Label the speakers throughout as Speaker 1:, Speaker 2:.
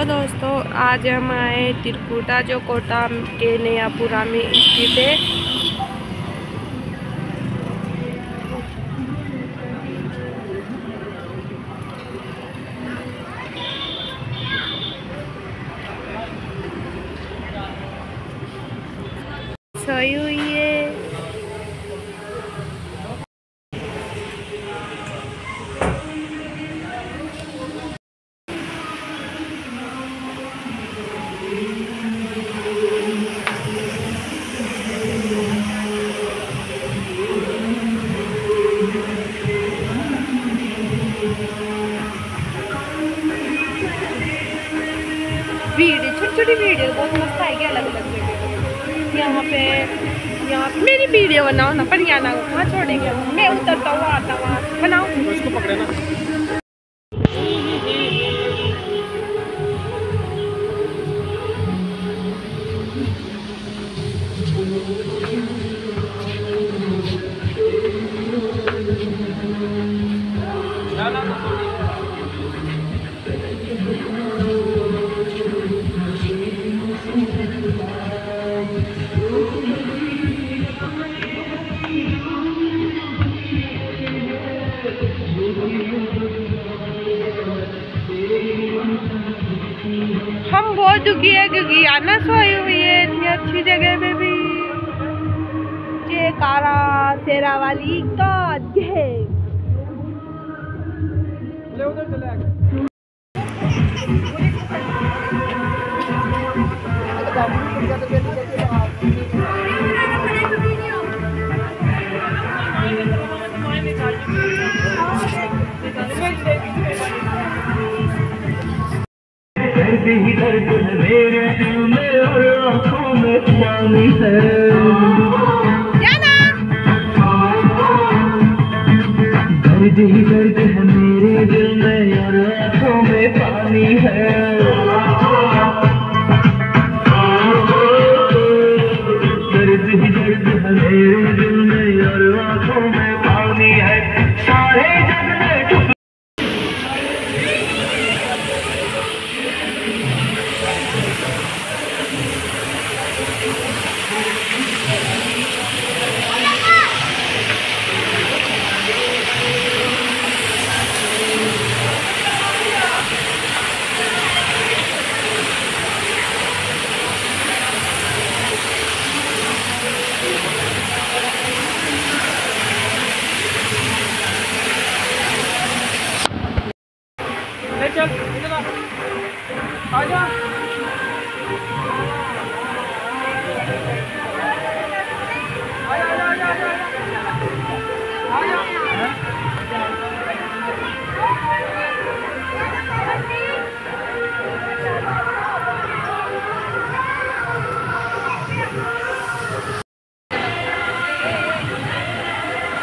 Speaker 1: तो दोस्तों आज हम आए त्रिकुटा जो कोटा के नयापुरा में स्थित है। वीडियो छोटी छोटी वीडियो, बहुत मस्त आएगी अलग अलग वीडियो। यहाँ पे यहाँ पे, मेरी वीडियो बनाओ ना, पर यहाँ ना कहाँ छोड़ेंगे। मैं उतरता हूँ, आता हूँ। बनाओ।
Speaker 2: उसको पकड़े ना।
Speaker 1: बहुत दुखी है क्योंकि आना सोई हुई है इतनी अच्छी जगह पे भी। जयकारा शेरा वाली का
Speaker 3: दर्द ही दर्द है मेरे दिल में और आँखों में पानी है।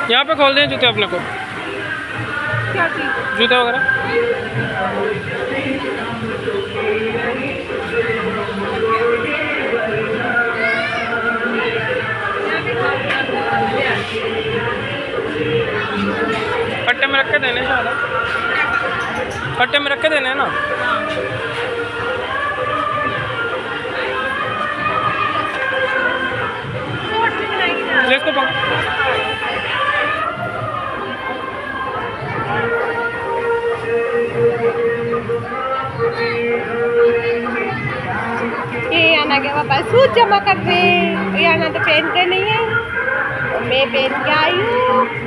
Speaker 2: यहाँ पे खोल दें जूते अपने को।
Speaker 1: क्या चीज़?
Speaker 2: जूते वगैरह। कट्टे में रख के देने शायद कट्टे में रख के देने ना? इसको पकड़।
Speaker 1: आना पापा, सूट जमा कर दे। ये आना तो पहनते नहीं है। मैं पहन के आई हूँ।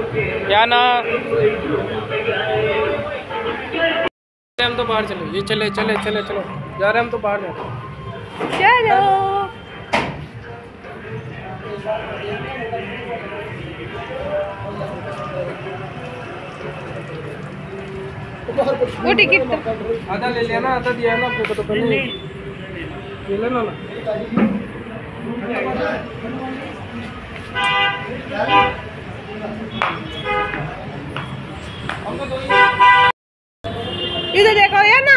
Speaker 2: क्या ना? हम तो बाहर चले। ये चले चले चले चलो। जा रहे हम तो बाहर जाते
Speaker 1: चलो। वो टिकट तो-
Speaker 2: आधा ले लिया ना आधा दिया ना आपको तो पहले ले लेना ना।
Speaker 1: इधर देखो यार ना।